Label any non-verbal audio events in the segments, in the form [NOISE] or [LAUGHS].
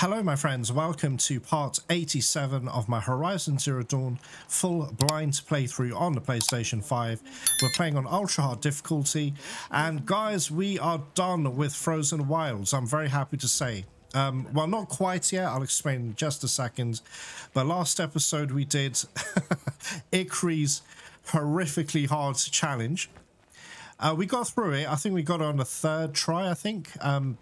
Hello, my friends. Welcome to part 87 of my Horizon Zero Dawn full blind playthrough on the PlayStation 5. We're playing on ultra hard difficulty, and guys, we are done with Frozen Wilds. I'm very happy to say. Um, well, not quite yet. I'll explain in just a second. But last episode we did [LAUGHS] Ikrie's horrifically hard challenge. Uh, we got through it. I think we got it on the third try, I think. Um,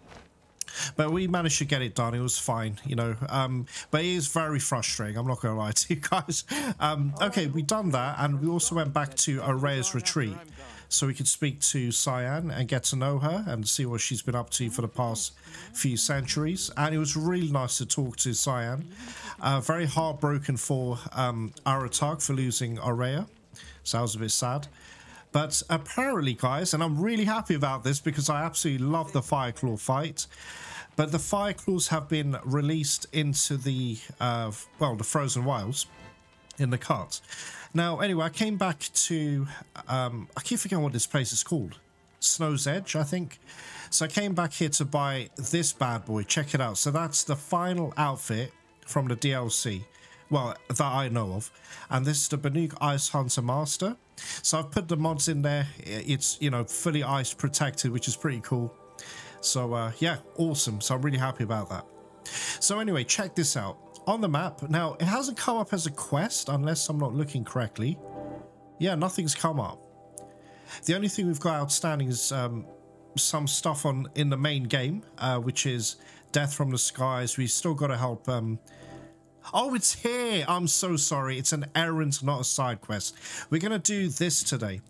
but we managed to get it done. It was fine, you know. Um, but it is very frustrating. I'm not going to lie [LAUGHS] to you guys. Um, okay, we done that, and we also went back to Ourea's retreat, so we could speak to Cyan and get to know her and see what she's been up to for the past few centuries. And it was really nice to talk to Cyan. Uh, very heartbroken for um, Aratak for losing Ourea, so I was a bit sad. But apparently, guys, and I'm really happy about this because I absolutely love the Fireclaw fight. But the Fireclaws have been released into the, uh, well, the Frozen Wilds in the cut. Now, anyway, I came back to, um, I keep forgetting what this place is called. Snow's Edge, I think. So I came back here to buy this bad boy. Check it out. So that's the final outfit from the DLC. Well, that I know of. And this is the Banuk Ice Hunter Master. So I've put the mods in there. It's, you know, fully ice protected, which is pretty cool. So uh, yeah, awesome. So I'm really happy about that. So anyway, check this out. On the map, now it hasn't come up as a quest unless I'm not looking correctly. Yeah, nothing's come up. The only thing we've got outstanding is um, some stuff on in the main game, uh, which is Death from the Skies. We still got to help um, Oh, it's here. I'm so sorry. It's an errand, not a side quest. We're going to do this today.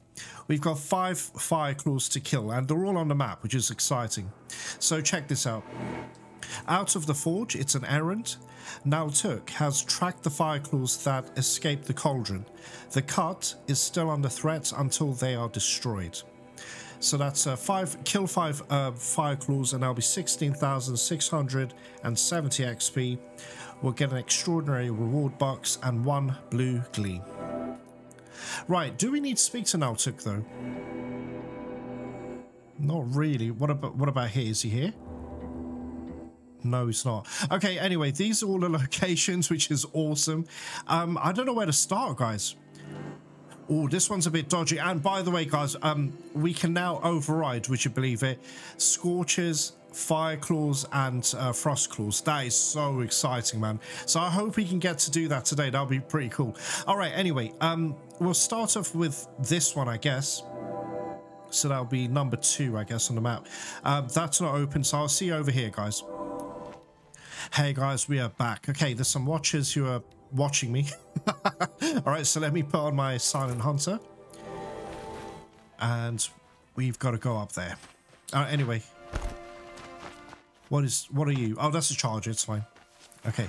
We've got five fire claws to kill, and they're all on the map, which is exciting. So check this out. Out of the forge, it's an errand. Naltuk has tracked the fire claws that escaped the cauldron. The cut is still under threat until they are destroyed. So that's uh, five kill five uh, fire claws, and that'll be 16,670 XP will get an extraordinary reward box and one blue gleam. Right, do we need to speak to Naltuk though? Not really. What about what about here? Is he here? No, he's not. Okay, anyway, these are all the [LAUGHS] locations, which is awesome. Um, I don't know where to start, guys. Oh, this one's a bit dodgy. And by the way, guys, um, we can now override, would you believe it, Scorches, Fire Claws, and uh, Frost Claws. That is so exciting, man. So I hope we can get to do that today. That'll be pretty cool. All right, anyway, um, we'll start off with this one, I guess. So that'll be number two, I guess, on the map. Um, that's not open, so I'll see you over here, guys. Hey, guys, we are back. Okay, there's some watchers who are watching me. [LAUGHS] All right, so let me put on my Silent Hunter. And we've got to go up there. Uh, anyway. What is, what are you? Oh, that's a charger. It's fine. Okay.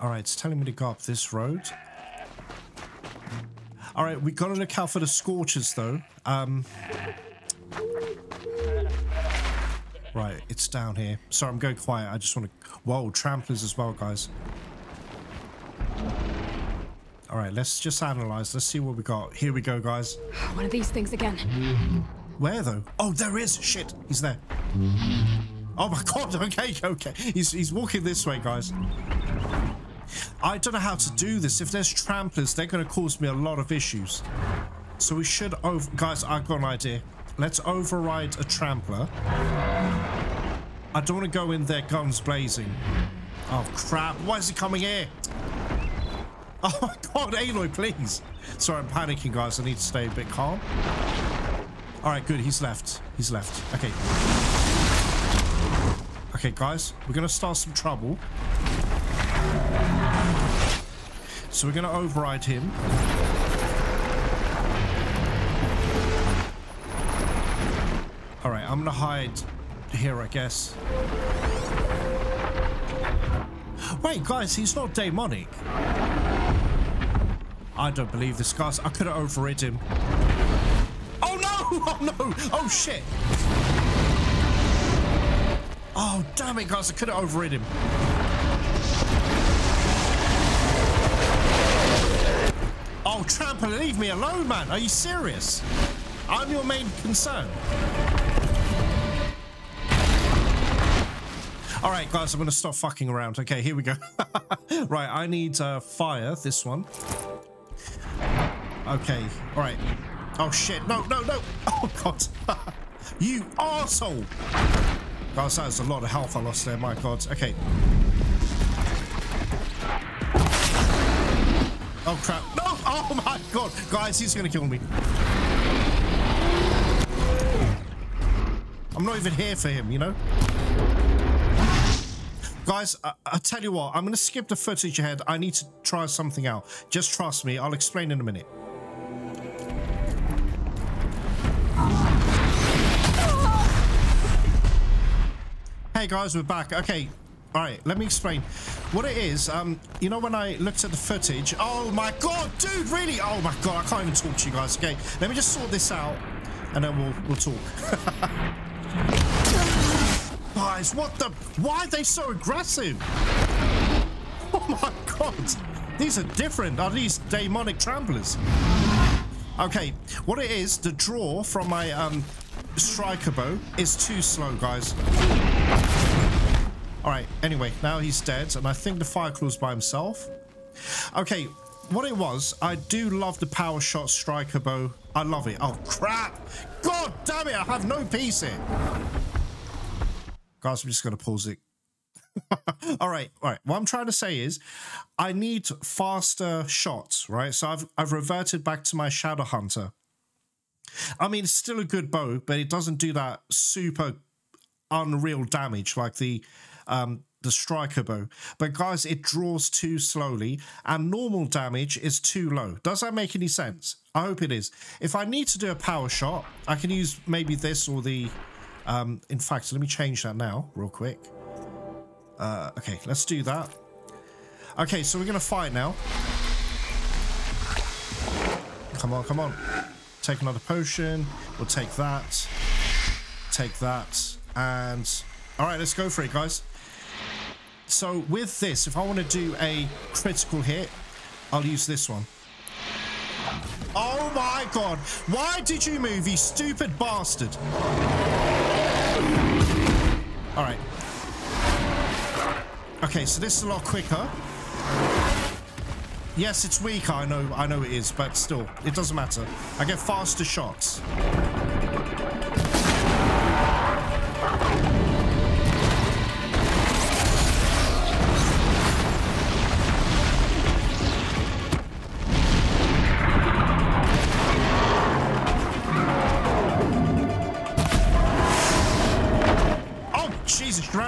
All right, it's telling me to go up this road. All right, we got to look out for the scorches, though. Um, right, it's down here. Sorry, I'm going quiet. I just want to... Whoa, tramplers as well, guys. All right, let's just analyze. Let's see what we got. Here we go, guys. One of these things again. Where, though? Oh, there is. Shit, he's there. Oh, my God. [LAUGHS] Okay, okay. He's, he's walking this way, guys. I don't know how to do this. If there's tramplers, they're going to cause me a lot of issues. So we should over... Guys, I've got an idea. Let's override a trampler. I don't want to go in there guns blazing. Oh, crap. Why is he coming here? [LAUGHS] Oh, my God. Aloy, please. Sorry, I'm panicking, guys. I need to stay a bit calm. All right, good. He's left. He's left. Okay. Okay, guys. We're going to start some trouble. So we're going to override him. All right, I'm going to hide here, I guess. Wait, guys, he's not demonic. I don't believe this, guys. I could have overridden him. [LAUGHS] Oh, no! Oh! Shit! Oh, damn it, guys. I could have overrid him. Oh, Tramper, leave me alone, man. Are you serious? I'm your main concern. All right, guys, I'm going to stop fucking around. Okay, here we go. [LAUGHS] right, I need uh, fire, this one. Okay, all right. Oh, shit. No, no, no. Oh, God. [LAUGHS] you arsehole. Guys, that was a lot of health I lost there. My God. Okay. Oh, crap. No. [LAUGHS] Oh, my God. Guys, he's to kill me. I'm not even here for him, you know? Guys, I, I tell you what, I'm to skip the footage ahead. I need to try something out. Just trust me. I'll explain in a minute. Hey guys, we're back. Okay, all right, let me explain. What it is, um, you know when I looked at the footage, oh my god, dude, really? Oh my god, I can't even talk to you guys. Okay, let me just sort this out and then we'll, we'll talk. [LAUGHS] guys, what the, why are they so aggressive? [LAUGHS] Oh my god, these are different. Are these demonic tramplers? Okay, what it is, the draw from my um, striker bow is too slow, guys. All right, anyway, now he's dead, and I think the Fire Claw's by himself. Okay, what it was, I do love the power shot striker bow. I love it. Oh, crap. God damn it, I have no peace here. Guys, I'm just going to pause it. [LAUGHS] all right, all right. What I'm trying to say is I need faster shots, right? So I've, I've reverted back to my Shadow Hunter. I mean, it's still a good bow, but it doesn't do that super unreal damage like the um, the striker bow. But guys, it draws too slowly and normal damage is too low. Does that make any sense? I hope it is. If I need to do a power shot, I can use maybe this or the... Um, in fact, let me change that now real quick. Uh, okay, let's do that. Okay, so we're going to fight now. Come on, come on. Take another potion. We'll take that. Take that. And... Alright, let's go for it, guys. So with this, if I want to do a critical hit, I'll use this one. Oh my god. Why did you move, you stupid bastard? Alright. Okay, so this is a lot quicker. Yes, it's weaker, I know, I know it is, but still, it doesn't matter. I get faster shots.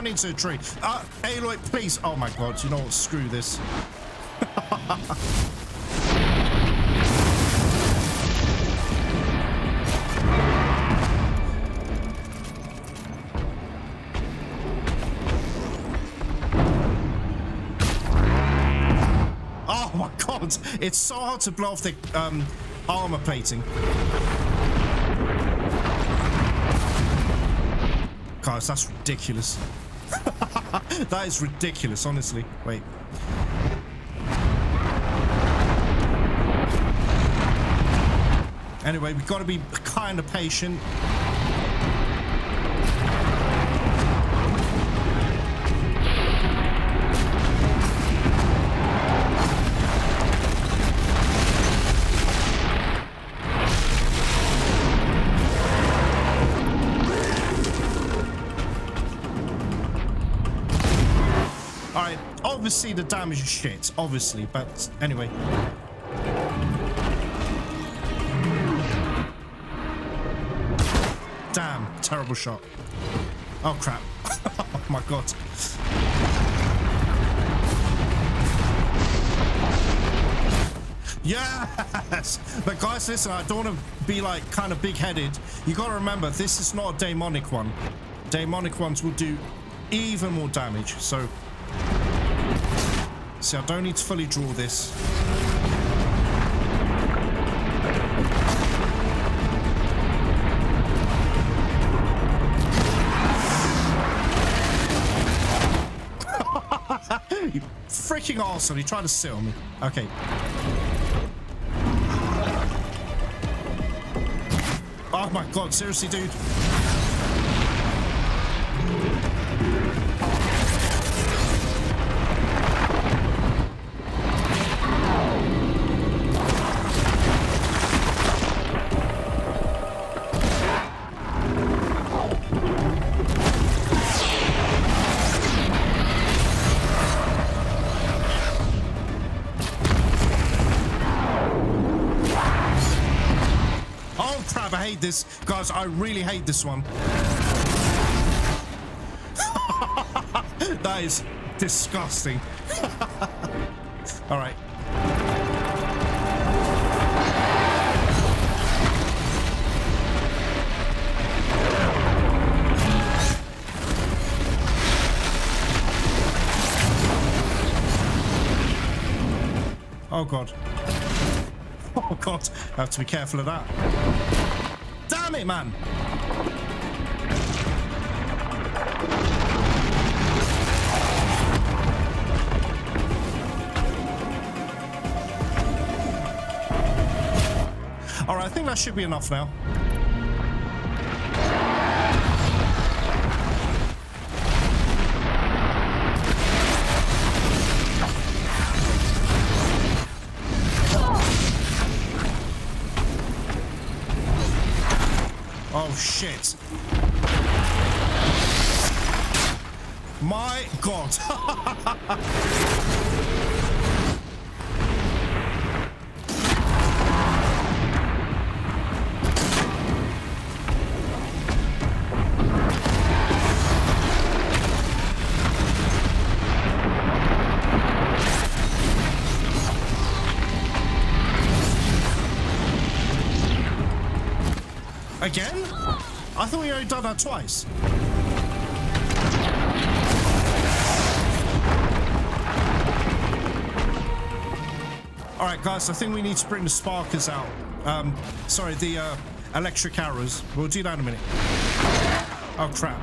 Ran into a tree. Uh, Aloy, please. Oh my god, you know what? Screw this. [LAUGHS] oh my god, it's so hard to blow off the um, armor plating. Guys, that's ridiculous. [LAUGHS] that is ridiculous, honestly. Wait. Anyway, we've got to be kind of patient. Obviously the damage is shit, obviously, but anyway. Damn, terrible shot. Oh crap. [LAUGHS] oh my god. Yes! But guys, listen, I don't want to be like kind of big-headed. You got to remember, this is not a demonic one. Demonic ones will do even more damage, so See, I don't need to fully draw this. [LAUGHS] you freaking arsehole, you tried to sit on me. Okay. Oh my god, seriously, dude. This. Guys, I really hate this one. [LAUGHS] that is disgusting. [LAUGHS] All right. Oh god. [LAUGHS] Oh god. I have to be careful of that. Damn it, man! Alright, I think that should be enough now. Shit. My god. [LAUGHS] Again? I thought we only done that twice. All right, guys, I think we need to bring the sparkers out. Um, sorry, the uh, electric arrows. We'll do that in a minute. Oh, crap.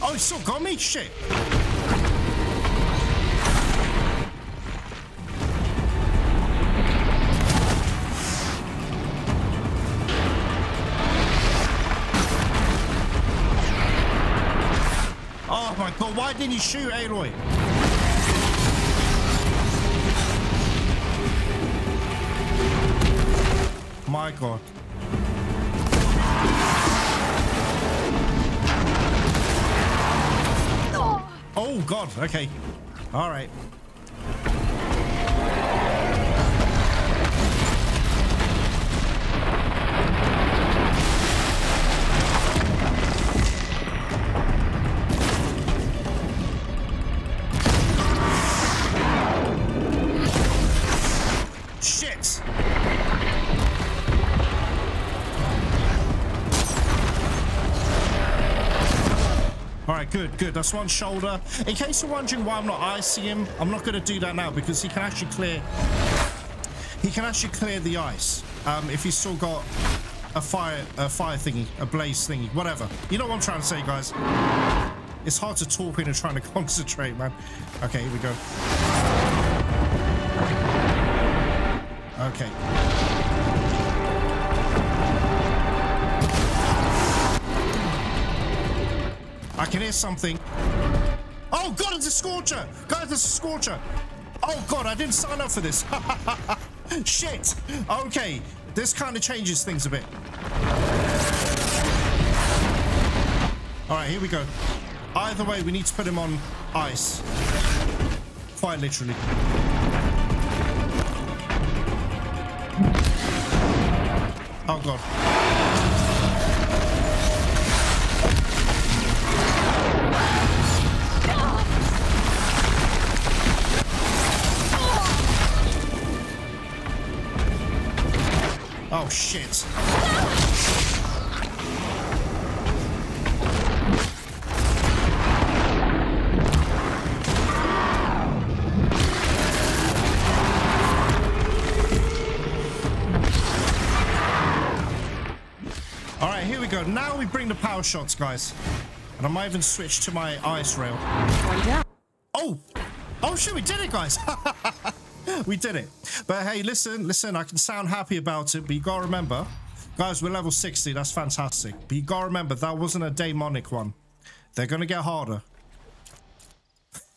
Oh, he still got me? Shit. Oh my god, why didn't you shoot Aloy? My god. Oh, oh god, okay. Alright. Good. That's one shoulder. In case you're wondering why I'm not icing him, I'm not going to do that now because he can actually clear... He can actually clear the ice um, if he's still got a fire, a fire thingy, a blaze thingy, whatever. You know what I'm trying to say, guys? It's hard to talk when you're trying to [LAUGHS] concentrate, man. Okay, here we go. Okay. I can hear something. Oh god, it's a scorcher! Guys, it's a scorcher! Oh god, I didn't sign up for this. [LAUGHS] Shit! Okay, this kind of changes things a bit. Alright, here we go. Either way, we need to put him on ice. Quite literally. Oh god. Shit. All right, here we go. Now we bring the power shots, guys. And I might even switch to my ice rail. Oh! Oh shit, we did it, guys! [LAUGHS] [LAUGHS] we did it. But hey, listen, listen, I can sound happy about it, but you gotta remember, guys, we're level 60, that's fantastic. But you gotta remember, that wasn't a demonic one. They're gonna get harder.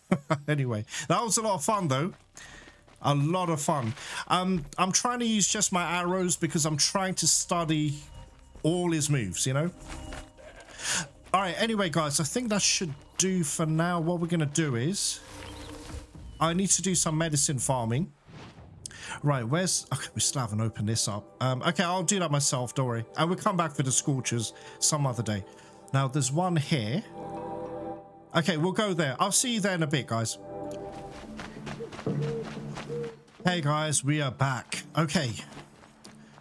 [LAUGHS] anyway, that was a lot of fun, though. A lot of fun. Um, I'm trying to use just my arrows because I'm trying to study all his moves, you know? All right, anyway, guys, I think that should do for now. What we're going to do is... I need to do some medicine farming. Right, where's... Okay, we still haven't opened this up. Um, okay, I'll do that myself, don't worry. And we'll come back for the scorchers some other day. Now, there's one here. Okay, we'll go there. I'll see you there in a bit, guys. Hey, guys, we are back. Okay.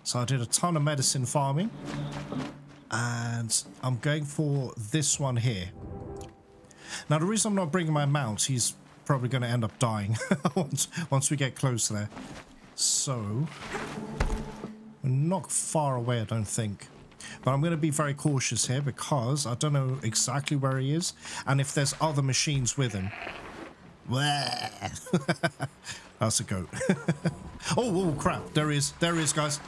So I did a ton of medicine farming. And I'm going for this one here. Now, the reason I'm not bringing my mount, he's probably going to end up dying [LAUGHS] once, once we get close there. So, we're not far away, I don't think. But I'm going to be very cautious here because I don't know exactly where he is and if there's other machines with him. [LAUGHS] That's a goat. [LAUGHS] oh, oh, crap. There is. There is, guys.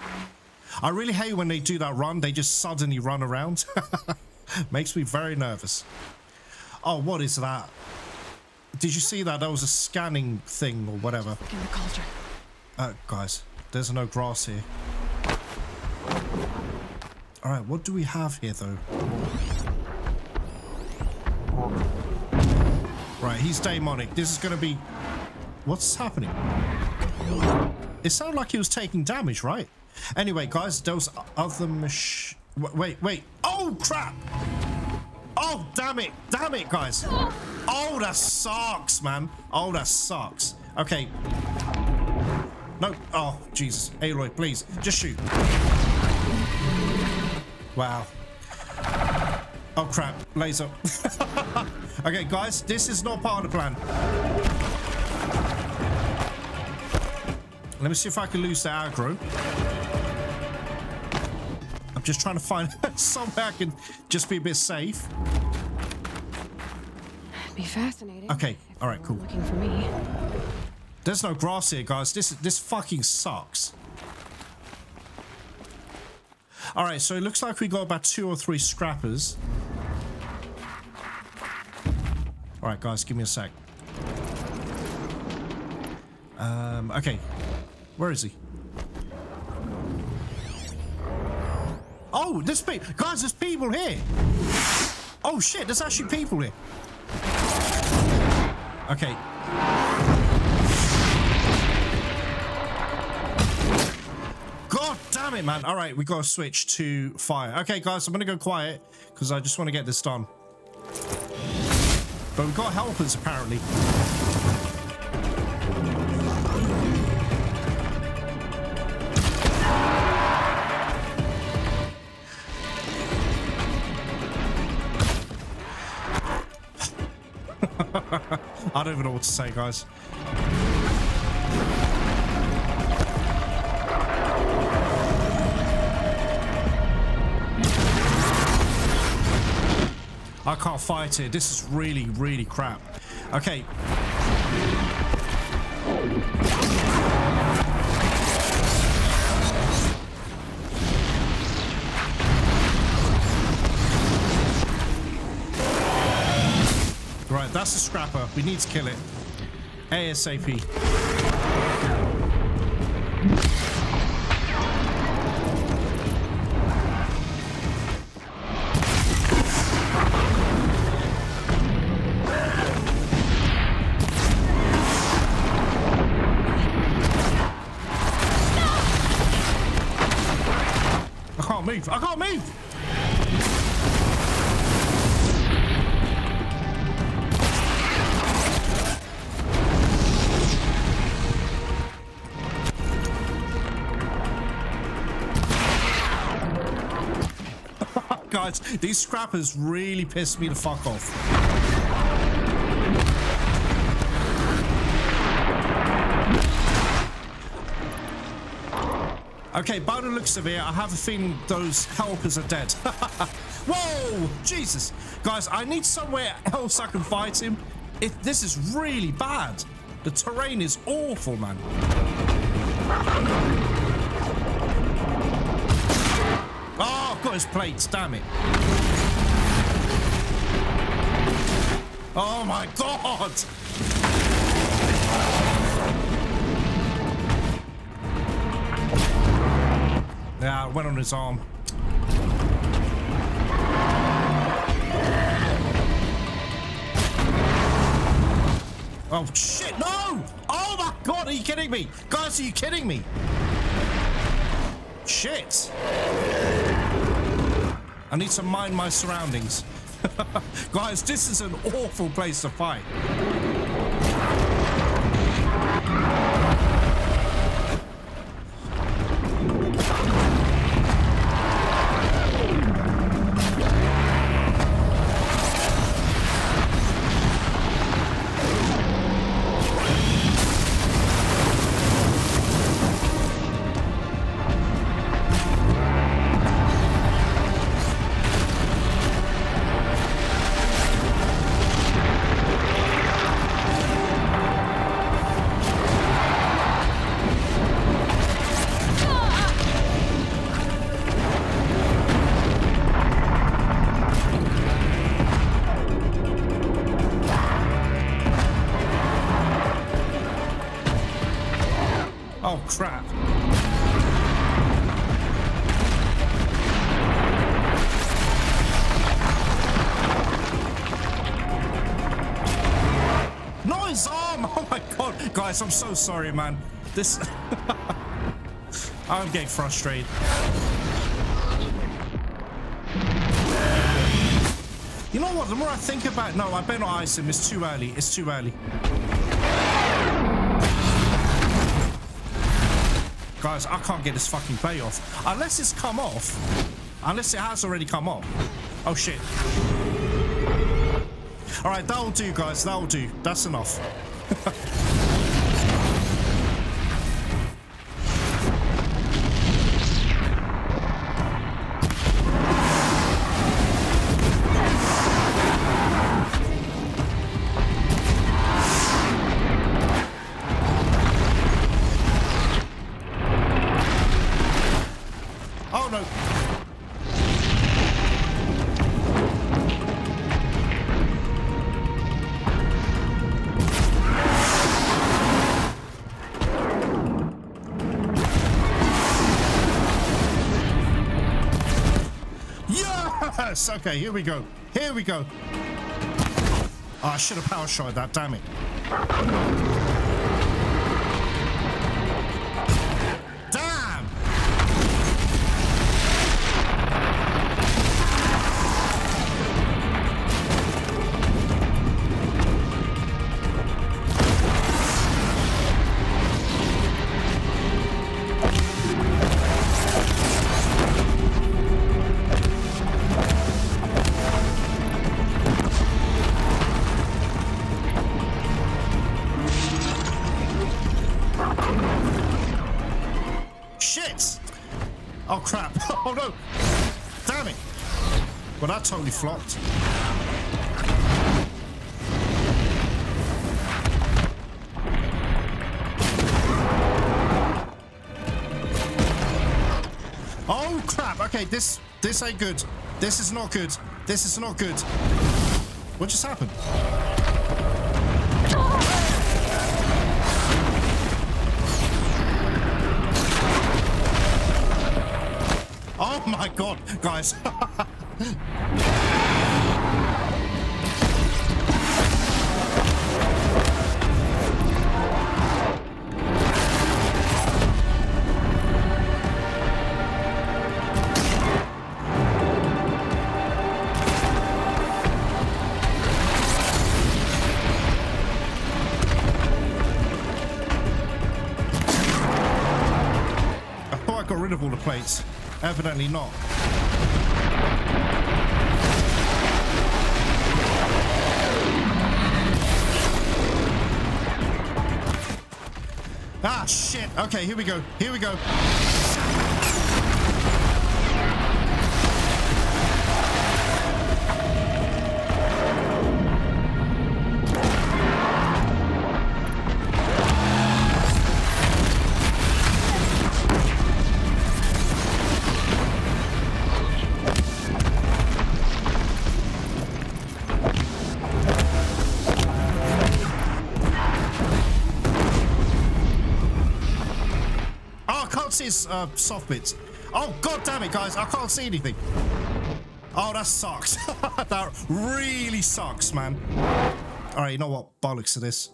I really hate when they do that run. They just suddenly run around. Makes me very nervous. Oh, what is that? Did you see that? That was a scanning thing or whatever. In the cauldron. Uh, guys, there's no grass here. Alright, what do we have here, though? Right, he's demonic. This is going to be... What's happening? It sounded like he was taking damage, right? Anyway, guys, those other mach... Wait, wait. Oh, crap! Oh, damn it. Damn it, guys. Oh, that sucks, man. Oh, that sucks. Okay. No. Oh, Jesus. Aloy, please. Just shoot. Wow. Oh, crap. Laser. [LAUGHS] okay, guys. This is not part of the plan. Let me see if I can lose the aggro. I'm just trying to find [LAUGHS] somewhere I can just be a bit safe. Be fascinating. Okay. All right, cool. Looking for me. There's no grass here, guys. This this fucking sucks. All right, so it looks like we got about two or three scrappers. All right, guys, give me a sec. Um, okay. Where is he? Oh, there's people. Guys, there's people here. Oh, shit, there's actually people here. Okay. God damn it, man. All right, we got to switch to fire. Okay, guys, I'm going to go quiet because I just want to get this done. But we've got helpers, apparently. I don't even know what to say, guys. I can't fight it. This is really, really crap. Okay. That's a scrapper. We need to kill it. ASAP. Guys, these scrappers really pissed me the fuck off. Okay, by the looks of it, I have a feeling those helpers are dead. [LAUGHS] Whoa! Jesus! Guys, I need somewhere else I can fight him. It, this is really bad. The terrain is awful, man. Oh, got his plates, damn it. Oh my god! Yeah, I went on his arm. Oh, shit, no! Oh my god, are you kidding me? Guys, are you kidding me? Shit. I need to mind my surroundings. [LAUGHS] Guys, this is an awful place to fight. Oh, crap. Noise arm! [LAUGHS] Oh my god. Guys, I'm so sorry, man. This... [LAUGHS] I'm getting frustrated. You know what? The more I think about... No, I better not ice him. It's too early. It's too early. Guys, I can't get this fucking play off. Unless it's come off. Unless it has already come off. Oh, shit. Alright, that'll do, guys. That'll do. That's enough. [LAUGHS] Yes! Okay, here we go. Here we go. Oh, I should have power shot that, damn it. Oh no! Damn it! Well, that totally flopped. Oh crap! Okay, this this ain't good. This is not good. This is not good. What just happened? [LAUGHS] my god, guys. [LAUGHS] I thought I got rid of all the plates. Evidently not. Ah, shit. Okay, here we go. Here we go. uh, soft bits. Oh, god damn it, guys. I can't see anything. Oh, that sucks. [LAUGHS] that really sucks, man. All right, you know what? Bollocks to this.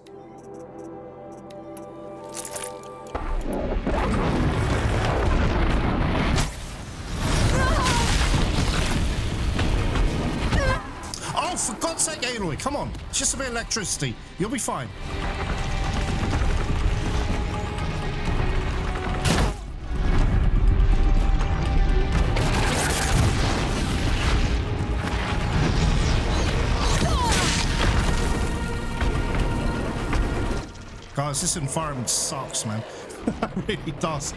Oh, for God's sake, Aloy, come on. Just a bit of electricity. You'll be fine. This environment sucks, man. [LAUGHS] it really does.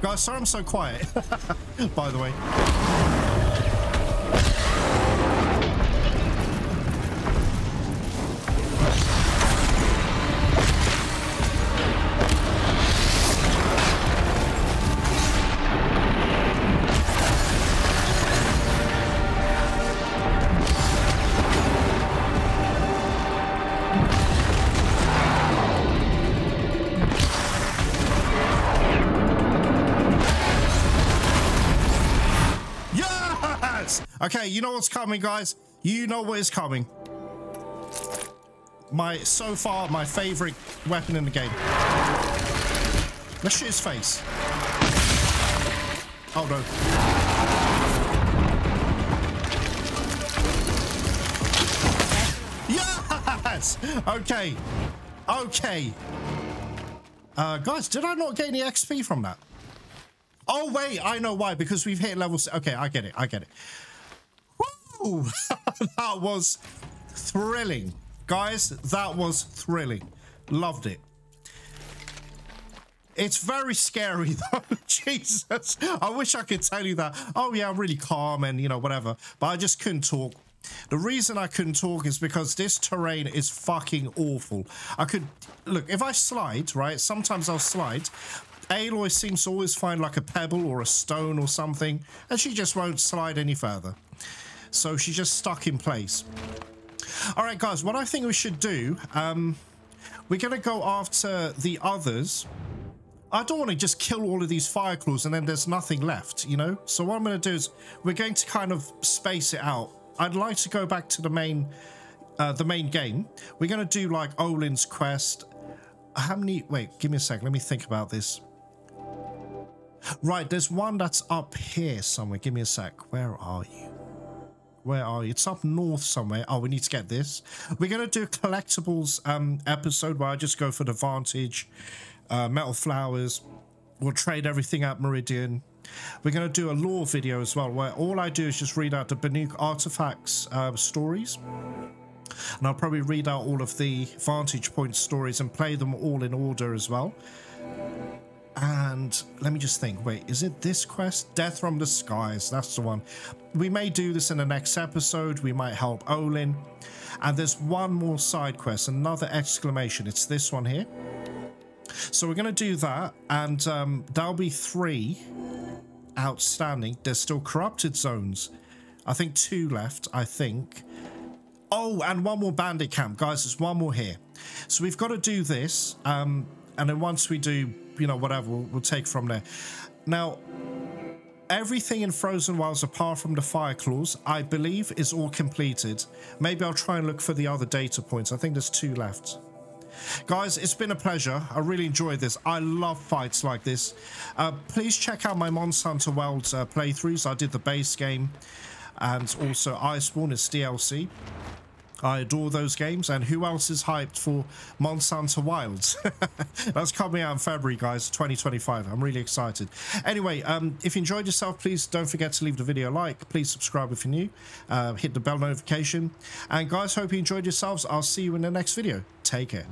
Guys, sorry I'm so quiet, [LAUGHS] by the way. Okay, you know what's coming, guys. You know what is coming. My, so far, my favorite weapon in the game. Let's shoot his face. Oh, no. Yes! Okay. Okay. Uh, guys, did I not get any XP from that? Oh, wait, I know why. Because we've hit level... Okay, I get it. I get it. [LAUGHS] that was thrilling. Guys, that was thrilling. Loved it. It's very scary [LAUGHS] though. Jesus. I wish I could tell you that. Oh yeah, I'm really calm and you know, whatever. But I just couldn't talk. The reason I couldn't talk is because this terrain is fucking awful. I could look if I slide, right? Sometimes I'll slide. Aloy seems to always find like a pebble or a stone or something, and she just won't slide any further. So she's just stuck in place. All right, guys, what I think we should do, um, we're going to go after the others. I don't want to just kill all of these fire claws and then there's nothing left, you know? So what I'm going to do is we're going to kind of space it out. I'd like to go back to the main uh, the main game. We're going to do like Olin's quest. How many... Wait, give me a sec. Let me think about this. Right, there's one that's up here somewhere. Give me a sec. Where are you? Where are you? It's up north somewhere. Oh, we need to get this. We're going to do collectibles um, episode where I just go for the Vantage, uh, Metal Flowers. We'll trade everything at Meridian. We're going to do a lore video as well, where all I do is just read out the Banuk artifacts uh, stories. And I'll probably read out all of the Vantage Point stories and play them all in order as well. And let me just think. Wait, is it this quest? Death from the Skies. That's the one. We may do this in the next episode. We might help Olin. And there's one more side quest, another exclamation. It's this one here. So we're going to do that. And um, there'll be three outstanding. There's still corrupted zones. I think two left, I think. Oh, and one more bandit camp. Guys, there's one more here. So we've got to do this. Um, and then once we do you know, whatever, we'll, we'll take from there. Now, everything in Frozen Wilds apart from the Fireclaws, I believe, is all completed. Maybe I'll try and look for the other data points. I think there's two left. Guys, it's been a pleasure. I really enjoyed this. I love fights like this. Uh, please check out my Monster World uh, playthroughs. I did the base game and also Iceborne is DLC. I adore those games. And who else is hyped for Monster Hunter Wilds? [LAUGHS] That's coming out in February, guys, 2025. I'm really excited. Anyway, um, if you enjoyed yourself, please don't forget to leave the video a like. Please subscribe if you're new. Uh, hit the bell notification. And guys, hope you enjoyed yourselves. I'll see you in the next video. Take care.